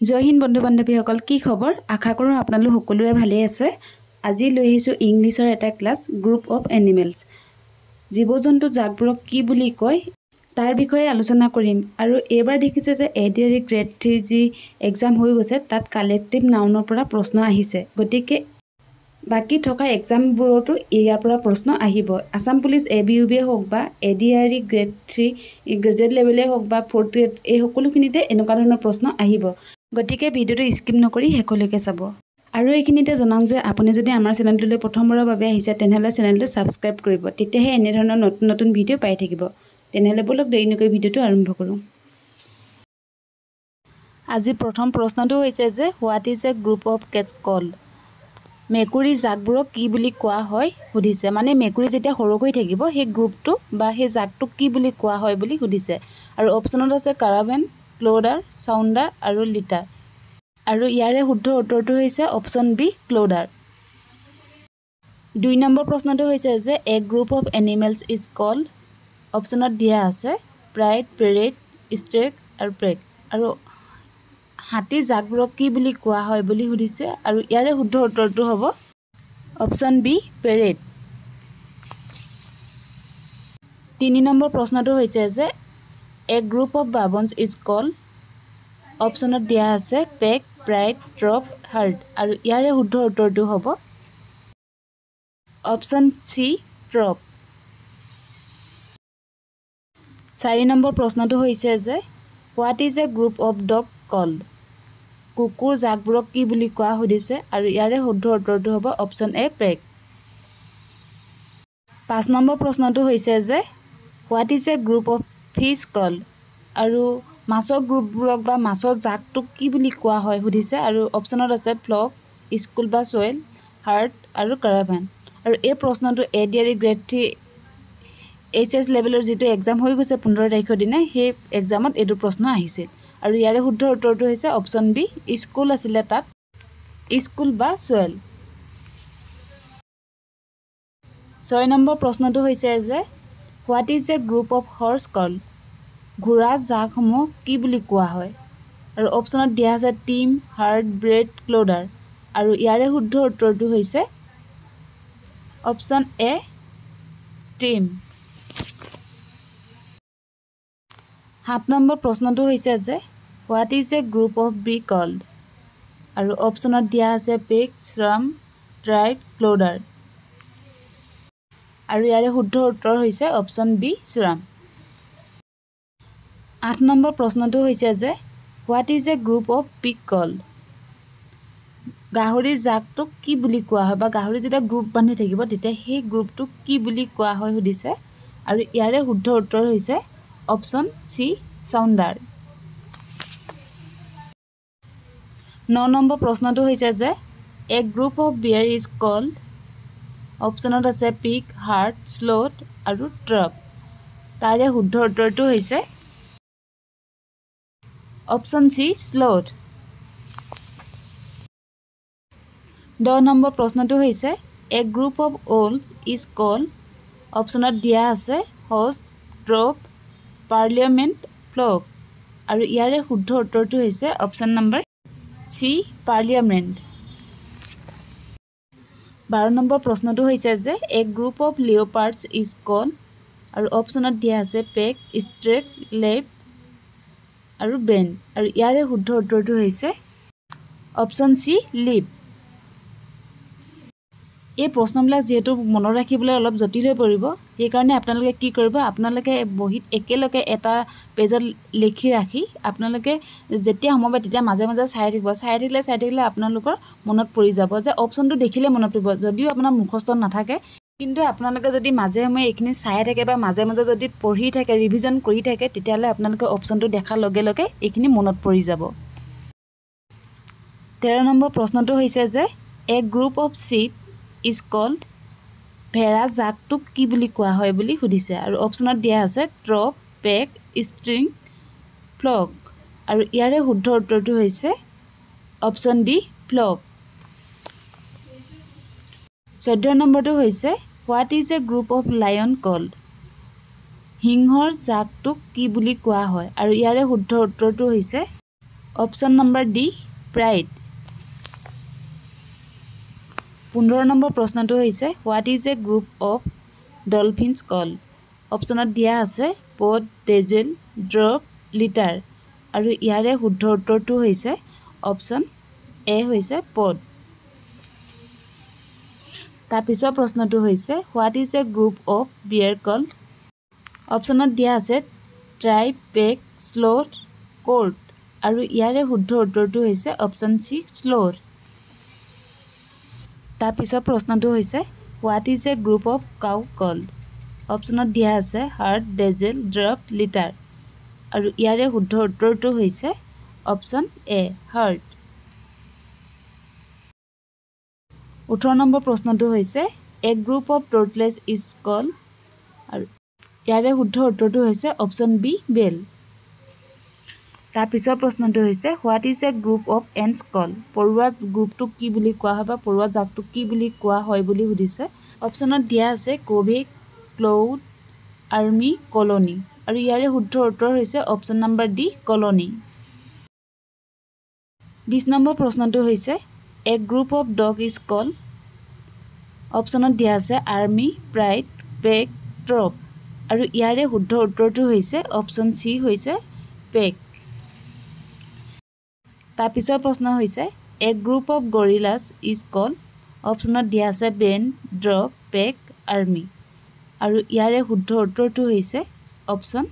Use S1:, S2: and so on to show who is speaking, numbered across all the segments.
S1: জয় হিন্দ বন্ধু বান্ধৱীসকল কি খবৰ? আশা কৰোঁ আপোনালোক সকলোৰে ভালেই আছে। আজি লৈ আহিছোঁ ইংলিছৰ এটা ক্লাছ গ্ৰুপ অফ এনিমেলছ জীৱ জন্তু জাকবোৰক কি বুলি কয়? তাৰ বিষয়ে আলোচনা কৰিম। আৰু এইবাৰ দেখিছে যে A D R E grade three যি এক্সাম হৈ গৈছে তাত কালেক্টিভ নাউনৰ পৰা প্ৰশ্ন আহিছে। গতিকে বাকী থকা এক্সামবোৰতো ইয়াৰ পৰা প্ৰশ্ন আহিব। Assam police A B U B হওক বা A D R E grade three graduate লেভেলেই হওক বা ফ'ৰ্থ গ্ৰেড এই সকলোখিনিতে এনেকুৱা ধৰণৰ প্ৰশ্ন আহিব। গতিকে ভিডিঅ'টো স্কিপ নকৰি শেষলৈকে চাব। আৰু এইখিনিতে জনাওক যে আপুনি যদি আমাৰ চেনেলটোলৈ প্ৰথমবাৰৰ বাবে আহিছে তেনেহ'লে চেনেলটো ছাবস্ক্ৰাইব কৰিব। তেতিয়াহে এনেধৰণৰ নতুন নতুন ভিডিঅ' পাই থাকিব। তেনেহ'লে বলক দেৰি নকৰি ভিডিঅ'টো আৰম্ভ কৰোঁ। আজি প্ৰথম প্ৰশ্নটো হৈছে যে what is a group of cats called মেকুৰী জাকবোৰক কি বুলি কোৱা হয় সুধিছে। মানে মেকুৰী যেতিয়া সৰুকৈ থাকিব সেই গ্ৰুপটো বা সেই জাকটোক কি বুলি কোৱা হয় বুলি সুধিছে। আৰু অপশ্যনত আছে কাৰাভেন ক্ল'ডাৰ চাউণ্ডাৰ আৰু লিটাৰ আৰু ইয়াৰে শুদ্ধ উত্তৰটো হৈছে অপশ্যন বি ক্ল'ডাৰ দুই নম্বৰ প্ৰশ্নটো হৈছে যে a group of animals is called অপশ্যনত দিয়া আছে প্ৰাইড পেৰেড ষ্ট্ৰেক আৰু প্ৰেক আৰু হাতী জাকবোৰক কি বুলি কোৱা হয় বুলি সুধিছে আৰু ইয়াৰে শুদ্ধ উত্তৰটো হ'ব অপশ্যন বি পেৰেড তিনি নম্বৰ প্ৰশ্নটো হৈছে যে a group of baboons is call অপশ্যনত দিয়া আছে পেক প্ৰাইড ড্ৰপ হাৰ্ট আৰু ইয়াৰে শুদ্ধ উত্তৰটো হ'ব অপশ্যন চি ট্ৰপ চাৰি নম্বৰ প্ৰশ্নটো হৈছে যে what is a group of dog called কুকুৰ জাকবোৰক কি বুলি কোৱা সুধিছে আৰু ইয়াৰে শুদ্ধ উত্তৰটো হ'ব অপশ্যন এ পেক পাঁচ নম্বৰ প্ৰশ্নটো হৈছে যে what is a group of fish called আৰু মাছৰ গ্ৰুপবোৰক বা মাছৰ জাকটোক কি বুলি কোৱা হয় সুধিছে আৰু অপশ্যনত আছে ফ্লক স্কুল বা চইল হাৰ্ট আৰু কাৰাভেন। আৰু এই প্ৰশ্নটো A D R E grade three H S লেভেলৰ যিটো এক্সাম হৈ গৈছে পোন্ধৰ তাৰিখৰ দিনা সেই এক্সামত এইটো প্ৰশ্ন আহিছিল আৰু ইয়াৰে শুদ্ধ উত্তৰটো হৈছে অপশ্যন বি স্কুল আছিলে তাত স্কুল বা চুৱেল। ছয় নম্বৰ প্ৰশ্নটো হৈছে যে what is a group of horse call? ঘোঁৰা জাকসমূহ কি বুলি কোৱা হয়? আৰু অপশ্যনত দিয়া আছে টিম হাৰ্ট ব্ৰেড ক্ল'ডাৰ। আৰু ইয়াৰে শুদ্ধ উত্তৰটো হৈছে অপশ্যন এ টিম সাত নম্বৰ প্ৰশ্নটো হৈছে যে what is a group of bee called আৰু অপশ্যনত দিয়া আছে পেক শ্ৰাম ট্ৰাইব ক্ল'ডাৰ আৰু ইয়াৰে শুদ্ধ উত্তৰ হৈছে অপশ্যন বি চোৰাম আঠ নম্বৰ প্ৰশ্নটো হৈছে যে what is a group of pig called গাহৰি জাকটোক কি বুলি কোৱা হয় বা গাহৰি যেতিয়া গ্ৰুপ বান্ধি থাকিব তেতিয়া সেই গ্ৰুপটোক কি বুলি কোৱা হয় সুধিছে। আৰু ইয়াৰে শুদ্ধ উত্তৰ হৈছে অপশ্যন চি চাউণ্ডাৰ ন নম্বৰ প্ৰশ্নটো হৈছে যে a group of bear is called অপশ্যনত আছে পিক হাৰ্ট শ্ল'ট আৰু ট্ৰপ তাৰে শুদ্ধ উত্তৰটো হৈছে অপশ্যন চি শ্ল'ট দহ নম্বৰ প্ৰশ্নটো হৈছে a group of owls is called অপশ্যনত দিয়া আছে হোষ্ট ড্ৰপ পাৰ্লিয়ামেণ্ট ফ্লক আৰু ইয়াৰে শুদ্ধ উত্তৰটো হৈছে অপশ্যন নম্বৰ চি পাৰ্লিয়ামেণ্ট বাৰ নম্বৰ প্ৰশ্নটো হৈছে যে a group of leopards is call আৰু অপশ্যনত দিয়া আছে পেক ষ্ট্ৰেক লেপ আৰু বেণ্ড। আৰু ইয়াৰে শুদ্ধ উত্তৰটো হৈছে অপশ্যন চি লিপ। এই প্ৰশ্নবিলাক যিহেতু মনত ৰাখিবলৈ অলপ জটিল হৈ পৰিব সেইকাৰণে আপোনালোকে কি কৰিব আপোনালোকে বহীত একেলগে এটা পেজত লিখি ৰাখি আপোনালোকে যেতিয়া সময় পায় তেতিয়া মাজে মাজে চাই থাকিব। চাই থাকিলে চাই থাকিলে আপোনালোকৰ মনত পৰি যাব যে অপশ্যনটো দেখিলে মনত পৰিব। যদিও আপোনাৰ মুখস্থ নাথাকে কিন্তু আপোনালোকে যদি মাজে সময়ে এইখিনি চাই থাকে বা মাজে মাজে যদি পঢ়ি থাকে ৰিভিজন কৰি থাকে তেতিয়াহ'লে আপোনালোকে অপশ্যনটো দেখাৰ লগে লগে এইখিনি মনত পৰি যাব। তেৰ নম্বৰ প্ৰশ্নটো হৈছে যে a group of sheep is called ভেড়া জাকটোক কি বুলি কোৱা হয় বুলি সুধিছে আৰু অপশ্যনত দিয়া আছে ট্ৰপ পেক ষ্ট্ৰিং ফ্লক আৰু ইয়াৰে শুদ্ধ উত্তৰটো হৈছে অপশ্যন ডি ফ্লক চৈধ্য নম্বৰটো হৈছে what is a group of lion called? সিংহৰ জাকটোক কি বুলি কোৱা হয়? আৰু ইয়াৰে শুদ্ধ উত্তৰটো হৈছে অপশ্যন নম্বৰ ডি প্ৰাইড পোন্ধৰ নম্বৰ প্ৰশ্নটো হৈছে what is a group of dolphins call অপশ্যনত দিয়া আছে পড ডেজেল ড্ৰপ লিটাৰ আৰু ইয়াৰে শুদ্ধ উত্তৰটো হৈছে অপশ্যন এ হৈছে পড তাৰপিছৰ প্ৰশ্নটো হৈছে what is a group of bear call অপশ্যনত দিয়া আছে ট্ৰাই পেক শ্ল'থ কোৰ্ট আৰু ইয়াৰে শুদ্ধ উত্তৰটো হৈছে অপশ্যন চি শ্ল'থ তাৰপিছৰ প্ৰশ্নটো হৈছে what is a group of cow call অপশ্যনত দিয়া আছে হাৰ্ট ডেজেল ড্ৰপ লিটাৰ আৰু ইয়াৰে শুদ্ধ উত্তৰটো হৈছে অপশ্যন এ হাৰ্ট ওঠৰ নম্বৰ প্ৰশ্নটো হৈছে a group of turtles is call আৰু ইয়াৰে শুদ্ধ উত্তৰটো হৈছে অপশ্যন বি বেল তাৰপিছৰ প্ৰশ্নটো হৈছে what is a group of ants call পৰুৱা গ্ৰুপটোক কি বুলি কোৱা হয় বা পৰুৱা জাকটোক কি বুলি কোৱা হয় বুলি সুধিছে। অপশ্যনত দিয়া আছে কোভিক ক্লৌড আৰ্মি কলনি আৰু ইয়াৰে শুদ্ধ উত্তৰ হৈছে অপশ্যন নম্বৰ ডি কলনি বিছ নম্বৰ প্ৰশ্নটো হৈছে a group of dog is call অপশ্যনত দিয়া আছে আৰ্মি প্ৰাইড পেক ট্ৰপ আৰু ইয়াৰে শুদ্ধ উত্তৰটো হৈছে অপশ্যন চি হৈছে পেক তাৰপিছৰ প্ৰশ্ন হৈছে a group of gorillas is call অপশ্যনত দিয়া আছে বেন ড্ৰপ পেক আৰ্মি আৰু ইয়াৰে শুদ্ধ উত্তৰটো হৈছে অপশ্যন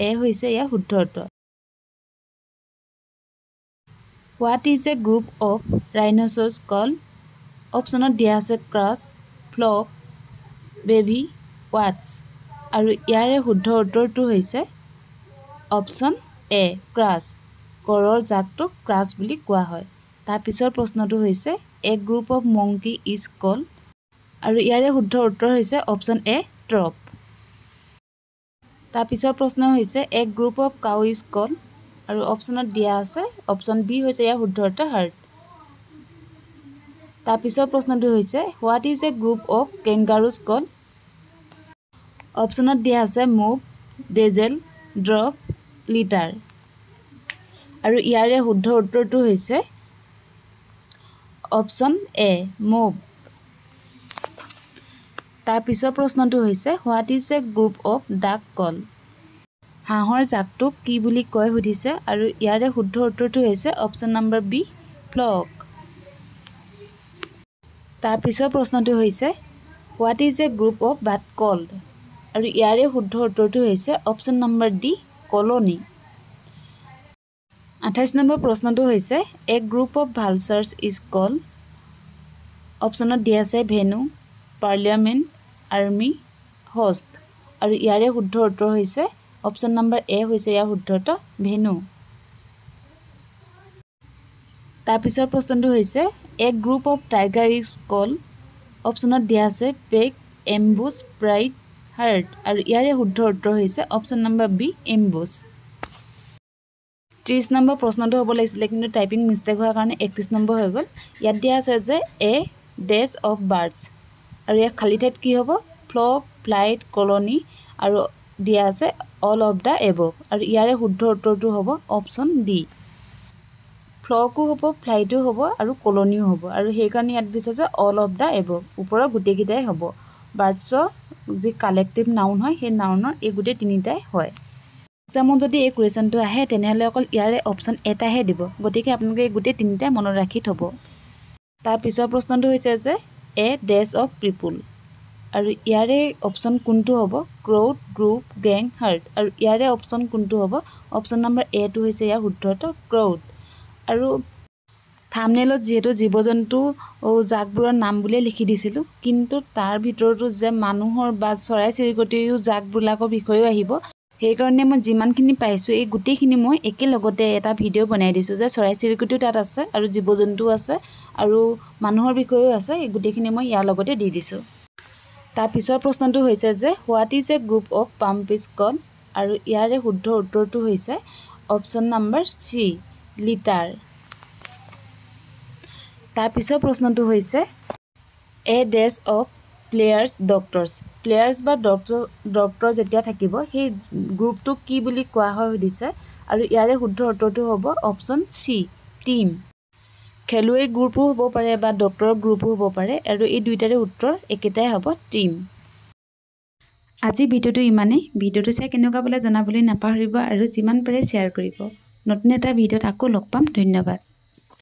S1: এ হৈছে ইয়াৰ শুদ্ধ উত্তৰ। What is a group of rhinoceros call অপশ্যনত দিয়া আছে ক্ৰাছ ফ্লক বেবি ৱাটছ আৰু ইয়াৰে শুদ্ধ উত্তৰটো হৈছে অপশ্যন এ ক্ৰাছ গড়ৰ জাকটোক ক্ৰাছ বুলি কোৱা হয়। তাৰপিছৰ প্ৰশ্নটো হৈছে a group of monkey is call আৰু ইয়াৰে শুদ্ধ উত্তৰ হৈছে অপশ্যন এ ট্ৰপ তাৰপিছৰ প্ৰশ্ন হৈছে a group of cow is call আৰু অপশ্যনত দিয়া আছে অপশ্যন বি হৈছে ইয়াৰ শুদ্ধ উত্তৰ হাৰ্ট তাৰপিছৰ প্ৰশ্নটো হৈছে what is a group of kangaroos call অপশ্যনত দিয়া আছে মুভ ডেজেল ড্ৰপ লিটাৰ আৰু ইয়াৰে শুদ্ধ উত্তৰটো হৈছে অপশ্যন এ মুভ তাৰপিছৰ প্ৰশ্নটো হৈছে what is a group of duck call হাঁহৰ জাকটোক কি বুলি কয় সুধিছে আৰু ইয়াৰে শুদ্ধ উত্তৰটো হৈছে অপশ্যন নম্বৰ বি ফ্লক তাৰপিছৰ প্ৰশ্নটো হৈছে what is a group of bat called আৰু ইয়াৰে শুদ্ধ উত্তৰটো হৈছে অপশ্যন নম্বৰ ডি কলনি আঠাইছ নম্বৰ প্ৰশ্নটো হৈছে a group of vultures is call অপশ্যনত দিয়া আছে ভেনু পাৰ্লিয়ামেণ্ট আৰ্মি হোষ্ট। আৰু ইয়াৰে শুদ্ধ উত্তৰ হৈছে অপশ্যন নম্বৰ এ হৈছে ইয়াৰ শুদ্ধ উত্তৰ ভেনু। তাৰপিছৰ প্ৰশ্নটো হৈছে a group of tiger is call অপশ্যনত দিয়া আছে পেক এম্বুছ ব্ৰাইট হাৰ্ট আৰু ইয়াৰে শুদ্ধ উত্তৰ হৈছে অপশ্যন নম্বৰ বি এম্বুছ ত্ৰিছ নম্বৰ প্ৰশ্নটো হ'ব লাগিছিলে কিন্তু টাইপিং মিষ্টেক হোৱাৰ কাৰণে একত্ৰিছ নম্বৰ হৈ গ'ল। ইয়াত দিয়া আছে যে এ ডেছ অফ বাৰ্ডছ আৰু ইয়াত খালী ঠাইত কি হ'ব? ফ্লক ফ্লাইট কলনি আৰু দিয়া আছে অল অফ দ্য এবভ আৰু ইয়াৰে শুদ্ধ উত্তৰটো হ'ব অপশ্যন ডি ফ্লকো হ'ব ফ্লাইটো হ'ব আৰু কলনিও হ'ব। আৰু সেইকাৰণে ইয়াত দিছে যে অল অফ দ্য এবভ ওপৰৰ গোটেইকেইটাই হ'ব। বাৰ্ডছৰ যি কালেক্টিভ নাউন হয় সেই নাউনৰ এই গোটেই তিনিটাই হয়। এক্সামত যদি এই কুৱেশ্যনটো আহে তেনেহ'লে অকল ইয়াৰে অপশ্যন এটাহে দিব। গতিকে আপোনালোকে এই গোটেই তিনিটাই মনত ৰাখি থ'ব। তাৰ পিছৰ প্ৰশ্নটো হৈছে যে এ ডেছ অফ পিপুল আৰু ইয়াৰে অপশ্যন কোনটো হ'ব? ক্ৰ'ড গ্ৰুপ গেং হাৰ্ট আৰু ইয়াৰে অপশ্যন কোনটো হ'ব? অপশ্যন নম্বৰ এটো হৈছে ইয়াৰ শুদ্ধটো ক্ৰ'ড আৰু থামনেলত যিহেতু জীৱ জন্তু জাকবোৰৰ নাম বুলিয়ে লিখি দিছিলোঁ। কিন্তু তাৰ ভিতৰতো যে মানুহৰ বা চৰাই চিৰিকটিও জাকবিলাকৰ বিষয়েও আহিব সেইকাৰণে মই যিমানখিনি পাইছোঁ এই গোটেইখিনি মই একেলগতে এটা ভিডিঅ' বনাই দিছোঁ যে চৰাই চিৰিকটিও তাত আছে আৰু জীৱ জন্তুও আছে আৰু মানুহৰ বিষয়েও আছে এই গোটেইখিনি মই ইয়াৰ লগতে দি দিছোঁ। তাৰপিছৰ প্ৰশ্নটো হৈছে যে what is a group of puppies call আৰু ইয়াৰে শুদ্ধ উত্তৰটো হৈছে অপশ্যন নম্বৰ চি। লিটাৰ। তাৰপিছৰ প্ৰশ্নটো হৈছে a dash of players doctors. Players বা ডক্টৰ ডক্টৰ যেতিয়া থাকিব সেই গ্ৰুপটোক কি বুলি কোৱা হয় সুধিছে আৰু ইয়াৰে শুদ্ধ উত্তৰটো হ'ব অপশ্যন চি টীম। খেলুৱৈ গ্ৰুপো হ'ব পাৰে বা ডক্টৰৰ গ্ৰুপো হ'ব পাৰে আৰু এই দুইটাৰে উত্তৰ একেটাই হ'ব টীম। আজি ভিডিঅ'টো ইমানেই। ভিডিঅ'টো চাই কেনেকুৱা পালে জনাবলৈ নাপাহৰিব আৰু যিমান পাৰে শ্বেয়াৰ কৰিব। নতুন এটা ভিডিঅ'ত আকৌ লগ পাম ধন্যবাদ